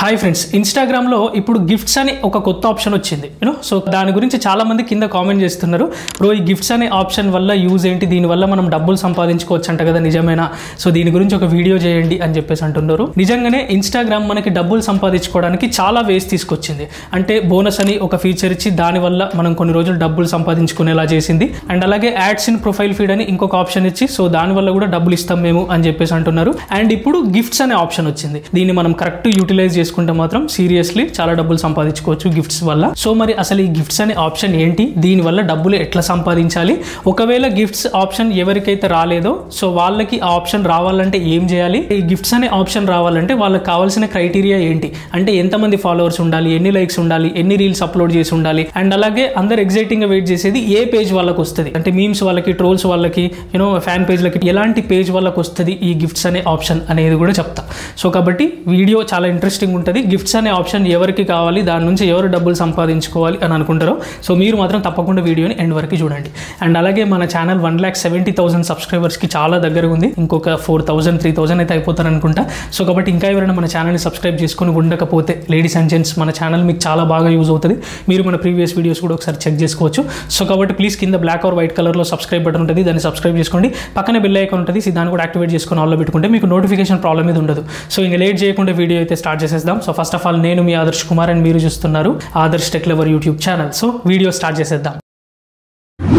Hi friends ఇన్స్టాగ్రామ్లో ఇప్పుడు gifts అని ఒక కొత్త ఆప్షన్ వచ్చింది యూనో సో దాని గురించి చాలామంది కింద కామెంట్ చేస్తున్నారు. బ్రో ఈ గిఫ్ట్స్ అనే ఆప్షన్ వల్ల యూజ్ ఏంటి? దీనివల్ల మనం డబ్బులు సంపాదించుకోవచ్చు అంట కదా నిజమేనా? సో దీని గురించి ఒక వీడియో చేయండి అని చెప్పేసి అంటున్నారు. నిజంగానే ఇన్స్టాగ్రామ్ మనకి డబ్బులు సంపాదించుకోవడానికి చాలా వేస్ తీసుకొచ్చింది. అంటే బోనస్ అని ఒక ఫీచర్ ఇచ్చి దానివల్ల మనం కొన్ని రోజులు డబ్బులు సంపాదించుకునేలా చేసింది. అండ్ అలాగే యాడ్స్ ఇన్ ప్రొఫైల్ ఫీడ్ అని ఇంకొక ఆప్షన్ ఇచ్చి సో దానివల్ల కూడా డబ్బులు ఇస్తాం మేము అని చెప్పేసి అంటున్నారు. అండ్ ఇప్పుడు గిఫ్ట్స్ అనే ఆప్షన్ వచ్చింది. దీన్ని మనం కరెక్ట్ యూటిలైజ్ చేసుకుంటే మాత్రం సీరియస్లీ చాలా డబ్బులు సంపాదించుకోవచ్చు గిఫ్ట్స్ వల్ల. సో మరి అసలు ఈ గిఫ్ట్స్ అనే ఆప్షన్ ఏంటి? దీని వల్ల డబ్బులు ఎట్లా సంపాదించాలి? ఒకవేళ గిఫ్ట్స్ ఆప్షన్ ఎవరికైతే రాలేదో సో వాళ్ళకి ఆ ఆప్షన్ రావాలంటే ఏం చేయాలి? ఈ గిఫ్ట్స్ అనే ఆప్షన్ రావాలంటే వాళ్ళకి కావాల్సిన క్రైటీరియా ఏంటి? అంటే ఎంతమంది ఫాలోవర్స్ ఉండాలి? ఎన్ని లైక్స్ ఉండాలి? ఎన్ని రీల్స్ అప్లోడ్ చేసి ఉండాలి? అండ్ అలాగే అందరు ఎగ్జైటింగ్గా వెయిట్ చేసేది ఏ పేజ్ వాళ్ళకి వస్తుంది? అంటే మీమ్స్ వాళ్ళకి ట్రోల్స్ వాళ్ళకి యూనో ఫ్యాన్ పేజ్లకి ఎలాంటి పేజ్ వాళ్ళకి వస్తుంది ఈ గిఫ్ట్స్ అనే ఆప్షన్ అనేది కూడా చెప్తా. సో కాబట్టి వీడియో చాలా ఇంట్రెస్టింగ్ ఉంటుంది. గిఫ్ట్స్ అనే ఆప్షన్ ఎవరికి కావాలి దాని నుంచి ఎవరు డబ్బులు సంపాదించుకోవాలి అని అనుకుంటారో. సో మీరు మాత్రం తప్పకుండా వీడియోని ఎండ్ వరకు చూడండి. అండ్ అలాగే మన channel one lakh seventy thousand సబ్స్క్రైబర్స్కి చాలా దగ్గర ఉంది. ఇంకొక ఫోర్ థౌసండ్ త్రీ థౌసండ్ అయితే అయిపోతారు అనుకుంటా. సో కాబట్టి ఇంకా ఎవరైనా మన ఛానల్ని సబ్స్క్రైబ్ చేసుకొని ఉండకపోతే లేడీస్ అండ్ జెంట్స్ మన ఛానల్ మీకు చాలా బాగా యూజ్ అవుతుంది. మీరు మన ప్రీవియస్ వీడియోస్ కూడా ఒకసారి చెక్ చేసుకోవచ్చు. సో కాబట్టి ప్లీజ్ కింద బ్లాక్ ఆర్ వైట్ కలర్లో సబ్స్క్రైబ్ బటన్ ఉంటుంది. దాన్ని సబ్స్క్రైబ్ చేసుకోండి. పక్కన బిల్ ఐకాన్ ఉంటుంది. దాన్ని కూడా యాక్టివేట్ చేసుకొని ఆల్లో పెట్టుకుంటే మీకు నోటిఫికేషన్ ప్రాబ్లం మీద ఉండదు. సో ఇంకా లేట్ చేయకుండా వీడియో అయితే స్టార్ట్ చేసేద్దాం సో ఫస్ట్ ఆఫ్ ఆల్ నేను మీ ఆదర్శ్ కుమార్ అండ్ మీరు చూస్తున్నారు Adarsh tech lover YouTube channel. So video start చేసేద్దాం.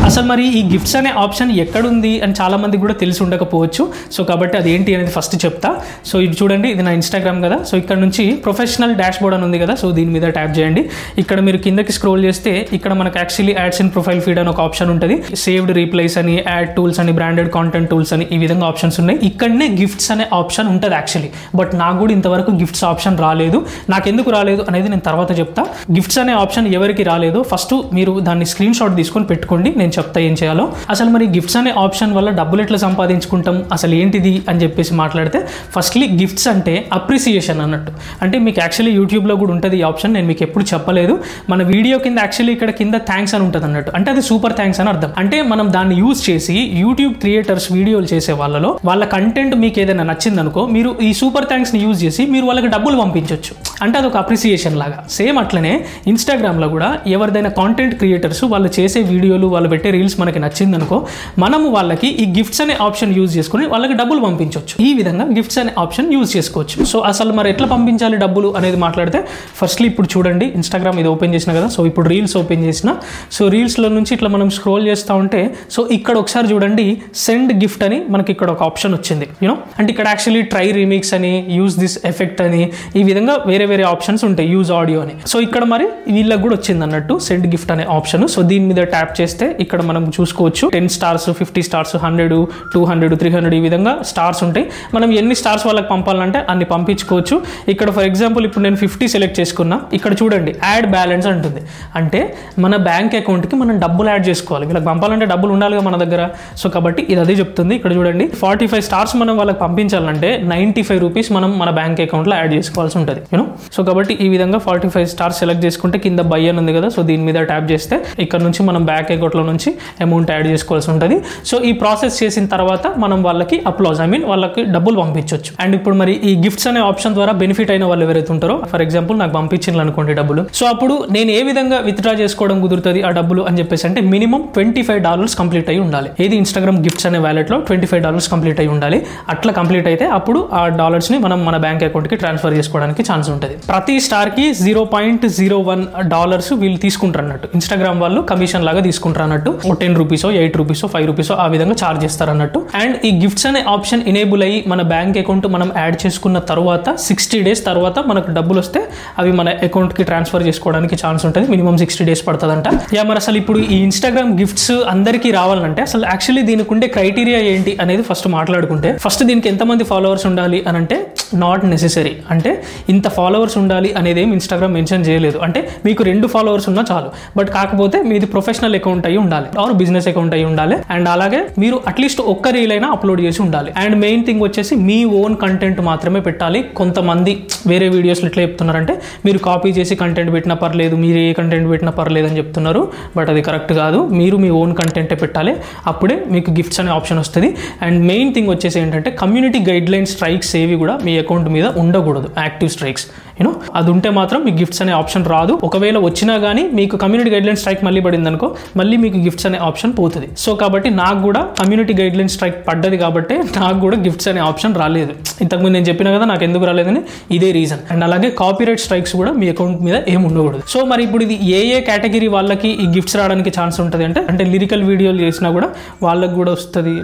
అసలు మరి ఈ గిఫ్ట్స్ అనే ఆప్షన్ ఎక్కడుంది అని చాలామంది కూడా తెలిసి ఉండకపోవచ్చు. సో కాబట్టి అది ఏంటి అనేది ఫస్ట్ చెప్తా. సో ఇది చూడండి ఇది నా ఇన్స్టాగ్రామ్ కదా. సో ఇక్కడ నుంచి ప్రొఫెషనల్ డాష్ బోర్డ్ అని ఉంది కదా. సో దీని మీద ట్యాప్ చేయండి. ఇక్కడ మీరు కిందకి స్క్రోల్ చేస్తే ఇక్కడ మనకు actually ads in profile feed అని ఒక ఆప్షన్ ఉంటుంది. సేవ్డ్ రీప్లేస్ అని యాడ్ టూల్స్ అని బ్రాండెడ్ కాంటెంట్ టూల్స్ అని ఈ విధంగా ఆప్షన్స్ ఉన్నాయి. ఇక్కడనే గిఫ్ట్స్ అనే ఆప్షన్ ఉంటుంది యాక్చువల్లీ బట్ నాకు కూడా ఇంతవరకు గిఫ్ట్స్ ఆప్షన్ రాలేదు. నాకు ఎందుకు రాలేదు అనేది నేను తర్వాత చెప్తా. గిఫ్ట్స్ అనే ఆప్షన్ ఎవరికి రాలేదు ఫస్ట్ మీరు దాన్ని స్క్రీన్ షాట్ తీసుకొని పెట్టుకోండి. నేను చెప్తా ఏం చేయాలో? అసలు మరి గిఫ్ట్స్ అనే ఆప్షన్ వల్ల డబ్బులు ఎట్లా సంపాదించుకుంటాం? అసలు ఏంటిది? అని చెప్పేసి మాట్లాడితే ఫస్ట్లీ గిఫ్ట్స్ అంటే అప్రిసియేషన్ అన్నట్టు. అంటే మీకు యాక్చువల్లీ యూట్యూబ్లో కూడా ఉంటుంది ఈ ఆప్షన్ నేను మీకు ఎప్పుడు చెప్పలేదు. మన వీడియో కింద యాక్చువల్లీ ఇక్కడ కింద థ్యాంక్స్ అని ఉంటుంది అన్నట్టు. అంటే అది సూపర్ థ్యాంక్స్ అని అర్థం. అంటే మనం దాన్ని యూజ్ చేసి యూట్యూబ్ క్రియేటర్స్ వీడియోలు చేసే వాళ్ళలో వాళ్ళ కంటెంట్ మీకు ఏదైనా నచ్చింది అనుకో మీరు ఈ సూపర్ థ్యాంక్స్ని యూజ్ చేసి మీరు వాళ్ళకి డబ్బులు పంపించవచ్చు అంటే అదొక అప్రిసియేషన్ లాగా. సేమ్ అట్లనే ఇన్స్టాగ్రామ్లో కూడా ఎవరిదైనా కాంటెంట్ క్రియేటర్స్ వాళ్ళు చేసే వీడియోలు వాళ్ళు పెట్టే రీల్స్ మనకి నచ్చింది అనుకో మనము వాళ్ళకి ఈ గిఫ్ట్స్ అనే ఆప్షన్ యూజ్ చేసుకుని వాళ్ళకి డబ్బులు పంపించవచ్చు ఈ విధంగా గిఫ్ట్స్ అనే ఆప్షన్ యూజ్ చేసుకోవచ్చు. సో అసలు మరి ఎట్లా పంపించాలి డబ్బులు అనేది మాట్లాడితే ఫస్ట్లీ ఇప్పుడు చూడండి ఇన్స్టాగ్రామ్ ఇది ఓపెన్ చేసిన కదా సో ఇప్పుడు రీల్స్ ఓపెన్ చేసిన. సో రీల్స్లో నుంచి ఇట్లా మనం స్క్రోల్ చేస్తూ ఉంటే సో ఇక్కడ ఒకసారి చూడండి సెండ్ గిఫ్ట్ అని మనకి ఇక్కడ ఒక ఆప్షన్ వచ్చింది. యూనో అంటే ఇక్కడ యాక్చువల్లీ ట్రై రీమిక్స్ అని యూజ్ దిస్ ఎఫెక్ట్ అని ఈ విధంగా వేరే వేరే ఆప్షన్స్ ఉంటాయి యూజ్ ఆడియో అని. సో ఇక్కడ మరి వీళ్ళకి కూడా వచ్చింది అన్నట్టు సెండ్ గిఫ్ట్ అనే ఆప్షన్ సో దీని మీద ట్యాప్ చేస్తే ఇక్కడ మనం చూసుకోవచ్చు. Ten stars fifty stars hundred two hundred three hundred ఈ విధంగా స్టార్స్ ఉంటాయి. మనం ఎన్ని స్టార్స్ వాళ్ళకి పంపాలంటే అన్ని పంపించుకోవచ్చు. ఇక్కడ ఫర్ ఎగ్జాంపుల్ ఇప్పుడు నేను ఫిఫ్టీ సెలెక్ట్ చేసుకున్నా. ఇక్కడ చూడండి యాడ్ బ్యాలెన్స్ అంటుంది. అంటే మన బ్యాంక్ అకౌంట్కి మనం డబ్బులు యాడ్ చేసుకోవాలి. వీళ్ళకి పంపాలంటే డబ్బులు ఉండాలిగా మన దగ్గర. సో కాబట్టి ఇది అదే చెప్తుంది. ఇక్కడ చూడండి ఫార్టీ ఫైవ్ స్టార్స్ మనం వాళ్ళకి పంపించాలంటే నైంటీ ఫైవ్ రూపీస్ మనం మన బ్యాంక్ అకౌంట్లో యాడ్ చేసుకోవాల్సి ఉంటుంది. యూనో సో కాబట్టి ఈ విధంగా ఫార్టీ ఫైవ్ స్టార్స్ సెలెక్ట్ చేసుకుంటే కింద బై అని ఉంది కదా సో దీని మీద ట్యాప్ చేస్తే ఇక్కడ నుంచి మనం బ్యాంక్ అకౌంట్లో నుంచి అమౌంట్ యాడ్ చేసుకోవాల్సి ఉంటుంది. సో ఈ ప్రాసెస్ చేసిన తర్వాత మనం వాళ్ళకి అప్లాజ్ ఐ మీన్ వాళ్ళకి డబ్బులు పంపించవచ్చు అండ్ ఇప్పుడు మరి ఈ గిఫ్ట్స్ అనే ఆప్షన్ ద్వారా బెనిఫిట్ అయిన వాళ్ళు ఎవరైతే ఉంటారో ఫర్ ఎగ్జాంపుల్ నాకు పంపించింది అనుకోండి డబ్బులు. సో అప్పుడు నేను ఏ విధంగా విత్డ్రా చేసుకోవడం కుదురుతుంది ఆ డబ్బులు అని చెప్పేసి అంటే minimum twenty five dollars complete అయి ఉండాలి. ఏది ఇన్స్టాగ్రామ్ గిఫ్ట్స్ అనే వ్యాలెట్లో ట్వంటీ ఫైవ్ డాలర్స్ కంప్లీట్ అయి ఉండాలి. అట్లా కంప్లీట్ అయితే అప్పుడు ఆ డాలర్స్ని మనం మన బ్యాంక్ అకౌంట్కి ట్రాన్స్ఫర్ చేసుకోవడానికి ఛాన్స్ ఉంటుంది. ప్రతి స్టార్కి zero point zero one dollars వీళ్ళు తీసుకుంటారు అన్నట్టు ఇన్స్టాగ్రామ్ వాళ్ళు కమిషన్ లాగా తీసుకుంటారు అన్నట్టు టెన్ రూపీసో ఎయిట్ రూపీసో ఫైవ్ రూపీసో ఆ విధంగా చార్జ్ చేస్తారు అన్నట్టు అండ్ ఈ గిఫ్ట్స్ అనే ఆప్షన్ ఎనేబుల్ అయ్యి మన బ్యాంక్ అకౌంట్ మనం యాడ్ చేసుకున్న తర్వాత సిక్స్టీ డేస్ తర్వాత మనకు డబ్బులు వస్తే అవి మన అకౌంట్కి ట్రాన్స్ఫర్ చేసుకోవడానికి ఛాన్స్ ఉంటుంది. మినిమం సిక్స్టీ డేస్ పడుతుందంట. యా మరి అసలు ఇప్పుడు ఈ ఇన్స్టాగ్రామ్ గిఫ్ట్స్ అందరికీ రావాలంటే అసలు యాక్చువల్లీ దీనికి ఉండే క్రైటీరియా ఏంటి అనేది ఫస్ట్ మాట్లాడుకుంటే ఫస్ట్ దీనికి ఎంతమంది ఫాలోవర్స్ ఉండాలి అని అంటే నాట్ నెసెసరీ అంటే ఇంత ఫాలోవర్స్ ఉండాలి అనేది ఏం ఇన్స్టాగ్రామ్ మెన్షన్ చేయలేదు. అంటే మీకు రెండు ఫాలోవర్స్ ఉన్నా చాలు. బట్ కాకపోతే మీది ప్రొఫెషనల్ అకౌంట్ అయ్యి ఉండాలి. ఆర్ బిజినెస్ అకౌంట్ అయి ఉండాలి. అండ్ అలాగే మీరు అట్లీస్ట్ ఒక్క రీల్ అయినా అప్లోడ్ చేసి ఉండాలి. అండ్ మెయిన్ థింగ్ వచ్చేసి మీ ఓన్ కంటెంట్ మాత్రమే పెట్టాలి. కొంతమంది వేరే వీడియోస్లో ఎట్లా చెప్తున్నారంటే మీరు కాపీ చేసి కంటెంట్ పెట్టినా పర్లేదు మీరు ఏ కంటెంట్ పెట్టినా పర్లేదు అని చెప్తున్నారు. బట్ అది కరెక్ట్ కాదు. మీరు మీ ఓన్ కంటెంటే పెట్టాలి. అప్పుడే మీకు గిఫ్ట్స్ అనే ఆప్షన్ వస్తుంది. అండ్ మెయిన్ థింగ్ వచ్చేసి ఏంటంటే కమ్యూనిటీ గైడ్ లైన్ స్ట్రైక్స్ ఏవి కూడా మీ అకౌంట్ మీద ఉండకూడదు. యాక్టివ్ స్ట్రైక్స్ యూనో అది ఉంటే మాత్రం మీకు గిఫ్ట్స్ అనే ఆప్షన్ రాదు. ఒకవేళ వచ్చినా కానీ మీకు కమ్యూనిటీ గైడ్లైన్ స్ట్రైక్ మళ్ళీ పడింది అనుకో మళ్ళీ మీకు గిఫ్ట్స్ అనే ఆప్షన్ పోతుంది. సో కాబట్టి నాకు కూడా కమ్యూనిటీ గైడ్లైన్ స్ట్రైక్ పడ్డది కాబట్టి నాకు కూడా గిఫ్ట్స్ అనే ఆప్షన్ రాలేదు. ఇంతకుముందు నేను చెప్పిన కదా నాకు ఎందుకు రాలేదని ఇదే రీజన్ అండ్ అలాగే కాపీరైట్ స్ట్రైక్స్ కూడా మీ అకౌంట్ మీద ఏమి ఉండకూడదు. సో మరి ఇప్పుడు ఇది ఏ ఏ కేటగిరీ వాళ్ళకి ఈ గిఫ్ట్స్ రావడానికి ఛాన్స్ ఉంటుంది అంటే అంటే లిరికల్ వీడియోలు చేసినా కూడా వాళ్ళకి కూడా వస్తుంది.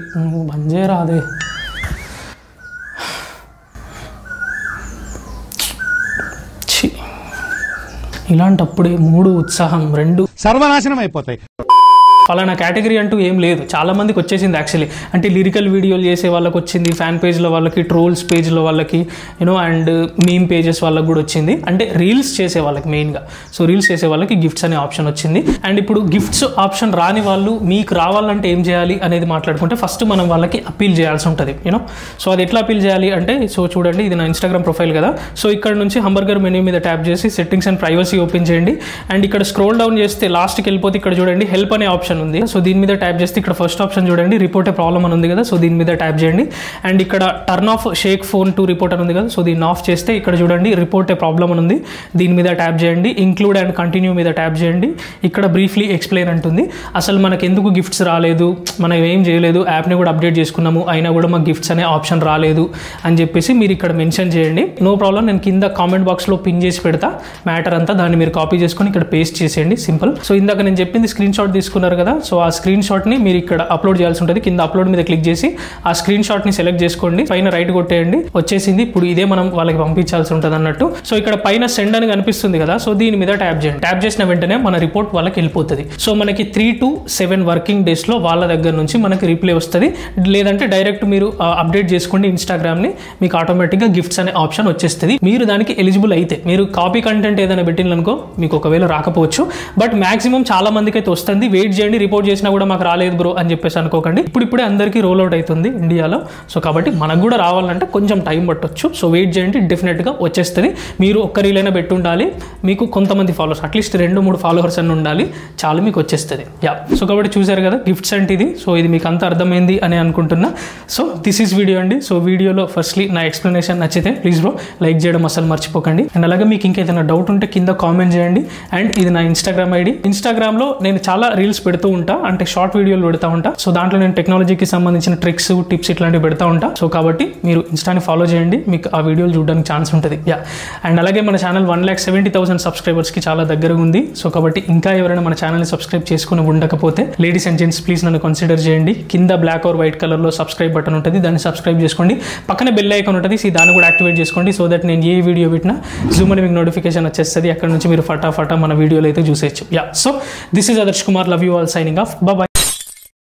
బంజే రాదే. ఇలాంటప్పుడే మూడు ఉత్సాహం రెండు సర్వనాశనం అయిపోతాయి. ఫలానా కేటగిరీ అంటూ ఏం లేదు. చాలామందికి వచ్చేసింది యాక్చువల్లీ అంటే లిరికల్ వీడియోలు చేసే వాళ్ళకి వచ్చింది ఫ్యాన్ పేజ్లో వాళ్ళకి ట్రోల్స్ పేజ్లో వాళ్ళకి యూనో అండ్ మీమ్ పేజెస్ వాళ్ళకి కూడా వచ్చింది. అంటే రీల్స్ చేసే వాళ్ళకి మెయిన్గా సో రీల్స్ చేసే వాళ్ళకి గిఫ్ట్స్ అనే ఆప్షన్ వచ్చింది. అండ్ ఇప్పుడు గిఫ్ట్స్ ఆప్షన్ రాని వాళ్ళు మీకు రావాలంటే ఏం చేయాలి అనేది మాట్లాడుకుంటే ఫస్ట్ మనం వాళ్ళకి అప్పీల్ చేయాల్సి ఉంటుంది యూనో సో అది ఎట్లా అప్పీల్ చేయాలి అంటే సో చూడండి ఇది నా ఇన్స్టాగ్రామ్ ప్రొఫైల్ కదా. సో ఇక్కడ నుంచి హంబర్గర్ మెనూ మీద ట్యాప్ చేసి సెట్టింగ్స్ అండ్ ప్రైవసీ ఓపెన్ చేయండి. అండ్ ఇక్కడ స్క్రోల్ డౌన్ చేస్తే లాస్ట్కి వెళ్ళిపోతే ఇక్కడ చూడండి హెల్ప్ అనే ఆప్షన్ ఉంది. సో దీని మీద ట్యాప్ చేస్తే ఇక్కడ ఫస్ట్ ఆప్షన్ చూడండి రిపోర్ట్ ఏ ప్రాబ్లమ్ అని ఉంది కదా సో దీని మీద ట్యాప్ చేయండి. అండ్ ఇక్కడ turn off shake phone to report అని ఉంది కదా సో దీన్ని ఆఫ్ చేస్తే ఇక్కడ చూడండి రిపోర్ట్ ఏ అని ఉంది. దీని మీద ట్యాప్ చేయండి ఇంక్లూడ్ అండ్ కంటిన్యూ మీద ట్యాప్ చేయండి. ఇక్కడ బ్రీఫ్లీ ఎక్స్ప్లెయిన్ అంటుంది. అసలు మనకు ఎందుకు గిఫ్ట్స్ రాలేదు? మనం ఏం చేయలేదు? యాప్ని కూడా అప్డేట్ చేసుకున్నాము అయినా కూడా మాకు గిఫ్ట్స్ అనే ఆప్షన్ రాలేదు అని చెప్పేసి మీరు ఇక్కడ మెన్షన్ చేయండి. నో ప్రాబ్లం నేను కింద కామెంట్ బాక్స్లో పిన్ చేసి పెడతా. మ్యాటర్ అంతా దాన్ని మీరు కాపీ చేసుకొని ఇక్కడ పేస్ట్ చేసేయండి. సింపుల్ సో ఇందాక నేను చెప్పింది స్క్రీన్ షాట్ తీసుకున్నారు కదా సో ఆ స్క్రీన్ షాట్ని మీరు ఇక్కడ అప్లోడ్ చేయాల్సి ఉంటుంది. కింద అప్లోడ్ మీద క్లిక్ చేసి ఆ స్క్రీన్ షాట్ని సెలెక్ట్ చేసుకోండి. పైన రైట్ కొట్టేయండి. వచ్చేసింది. ఇప్పుడు ఇదే మనం వాళ్ళకి పంపించాల్సి ఉంటుంది అన్నట్టు. సో ఇక్కడ పైన సెండ్ అని కనిపిస్తుంది కదా? సో దీని మీద ట్యాప్ చేయండి. ట్యాప్ చేసిన వెంటనే మన రిపోర్ట్ వాళ్ళకి వెళ్ళిపోతుంది. సో మనకి త్రీ టు సెవెన్ వర్కింగ్ డేస్లో వాళ్ళ దగ్గర నుంచి మనకి రిప్లై వస్తుంది. లేదంటే డైరెక్ట్ మీరు అప్డేట్ చేసుకోండి ఇన్స్టాగ్రామ్ని మీకు ఆటోమేటిక్గా గిఫ్ట్స్ అనే ఆప్షన్ వచ్చేస్తుంది. మీరు దానికి ఎలిజిబుల్ అయితే మీరు కాపీ కంటెంట్ ఏదైనా పెట్టిందనుకో మీకు ఒకవేళ రాకపోవచ్చు. బట్ మాక్సిమం చాలా మందికి అయితే వస్తుంది. వెయిట్ చేయండి. రిపోర్ట్ చేసినా కూడా మాకు రాలేదు బ్రో అని చెప్పేసి అనుకోకండి. ఇప్పుడు ఇప్పుడే అందరికీ రోల్ అవుట్ అవుతుంది ఇండియాలో. సో కాబట్టి మనకు కూడా రావాలంటే కొంచెం టైం పట్టొచ్చు. సో వెయిట్ చేయండి డెఫినెట్గా వచ్చేస్తుంది. మీరు ఒక్క రీలైనా పెట్టి ఉండాలి మీకు కొంతమంది ఫాలోవర్స్ అట్లీస్ట్ రెండు మూడు ఫాలోవర్స్ అని ఉండాలి. చాలు మీకు వచ్చేస్తుంది. యా సో కాబట్టి చూసారు కదా గిఫ్ట్స్ అంటే ఇది. సో ఇది మీకు అంత అర్థమైంది అని అనుకుంటున్నా. సో దిస్ ఈస్ వీడియో అండి. సో వీడియోలో ఫస్ట్లీ నా ఎక్స్ప్లెనేషన్ నచ్చితే ప్లీజ్ బ్రో లైక్ చేయడం అసలు మర్చిపోకండి. అండ్ అలాగే మీకు ఇంకేదైనా డౌట్ ఉంటే కింద కామెంట్ చేయండి. అండ్ ఇది నా ఇన్స్టాగ్రామ్ ఐడి ఇన్స్టాగ్రామ్లో నేను చాలా రీల్స్ పెడుతూ ఉంటా. అంటే షార్ట్ వీడియోలు పెడతా ఉంటా. సో దాంట్లో నేను టెక్నాలజీకి సంబంధించిన ట్రిక్స్ టిప్స్ ఇట్లాంటివి పెడతా ఉంటా. సో కాబట్టి మీరు ఇన్స్టాని ఫాలో చేయండి. మీకు ఆ వీడియోలు చూడడానికి ఛాన్స్ ఉంటుంది. యా. అండ్ అలాగే మన channel one lakh seventy thousand సబ్స్క్రైబర్స్కి చాలా దగ్గరగా ఉంది. సో కాబట్టి ఇంకా ఎవరైనా మన ఛానల్ని సబ్స్క్రైబ్ చేసుకుని ఉండకపోతే లేడీస్ అండ్ జెంట్స్ ప్లీజ్ నన్ను కన్సిడర్ చేయండి. కింద బ్లాక్ ఆర్ వైట్ కలర్లో సబ్స్క్రైబ్ బటన్ ఉంటుంది. దాన్ని సబ్స్క్రైబ్ చేసుకోండి. పక్కన బెల్ ఐకాన్ ఉంటుంది. సో దాన్ని కూడా యాక్టివేట్ చేసుకోండి. సో దట్ నేను ఏ వీడియో పెట్టినా జూమ్ అని మీకు నోటిఫికేషన్ వచ్చేస్తుంది. అక్కడ నుంచి మీరు ఫటాఫటా మన వీడియోలో అయితే చూసేయచ్చు. Yeah. So this is Adarsh Kumar. Love you all signing off. Bye bye.